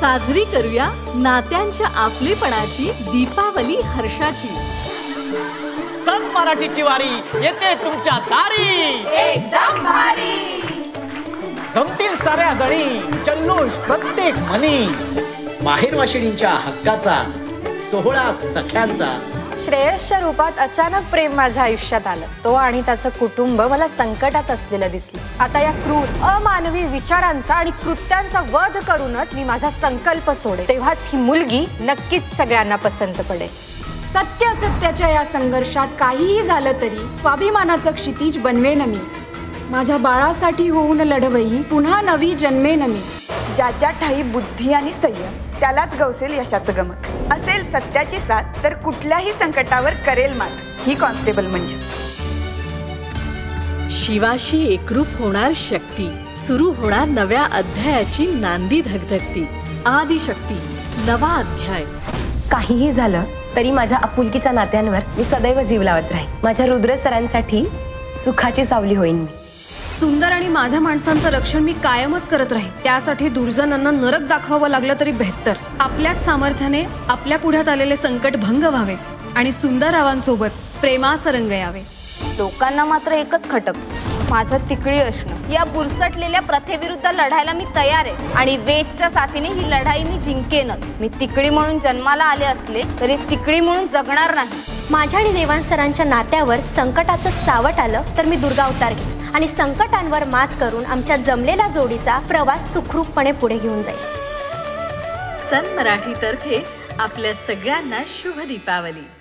साजरी करूया नात्यांच्या आपलेपणाची दीपावली हर्षाची. सन मराठीची वारी येते तुमच्या दारी. एकदम भारी. जमतील साऱ्या जणी जल्लोष प्रत्येक मनी. माहेर वाशिणींच्या हक्काचा सोहळा सख्यांचा श्रेयसच्या रूपात अचानक प्रेम माझ्या आयुष्यात आलं. तो आणि त्याचं कुटुंब मला संकटात असलेलं दिसलं. आता या क्रूर अमानवी विचारांचा आणि कृत्यांचा वध करूनच मी माझा संकल्प सोडे तेव्हाच ही मुलगी नक्कीच सगळ्यांना पसंत पडेल. सत्य असत्याच्या या संघर्षात काहीही झालं तरी स्वाभिमानाचं क्षितिज बनवेन मी. माझ्या बाळासाठी होऊन लढवई पुन्हा नवी जन्मेन मी. ज्याच्या ठाई बुद्धी आणि संयम त्यालाच गवसेल यशाचं गमक. असेल सत्याची साथ तर कुठल्याही संकटावर करेल मात ही कॉन्स्टेबल म्हणजे शिवाशी एकरूप होणार शक्ती सुरू होणार नव्या अध्यायाची नांदी धगधगती. आदिशक्ती नवा अध्याय. काहीही झालं तरी माझ्या आपुलकीच्या नात्यांवर मी सदैव जीव लावत राहीन. माझ्या रुद्र सरांसाठी सुखाची सावली होईन मी. सुंदर आणि माझ्या माणसांचं रक्षण मी कायमच करत राहीन. त्यासाठी दुर्जनांना नरक दाखवावं लागलं तरी बेहतर आपल्याच सामर्थ्याने आपल्या पुढ्यात आलेले संकट भंग व्हावे आणि सुंदररावांसोबत प्रेमाचं रंग यावे. लोकांना मात्र एकच खटक माझं तिकडी असणं या बुरसटलेल्या प्रथेविरुद्ध लढायला मी तयार आहे आणि वेदच्या साथीने ही लढाई मी जिंकेनच. मी तिकडी म्हणून जन्माला आले असले तरी तिकडी म्हणून जगणार नाही. माझ्या आणि देवाण सरांच्या नात्यावर संकटाचं सावट आलं तर मी दुर्गा अवतार घेईन. आणि संकटांवर मात करून आमच्या जमलेल्या जोडीचा प्रवास सुखरूपपणे पुढे घेऊन जाईल. सन मराठीतर्फे आपल्या सगळ्यांना शुभ दीपावली.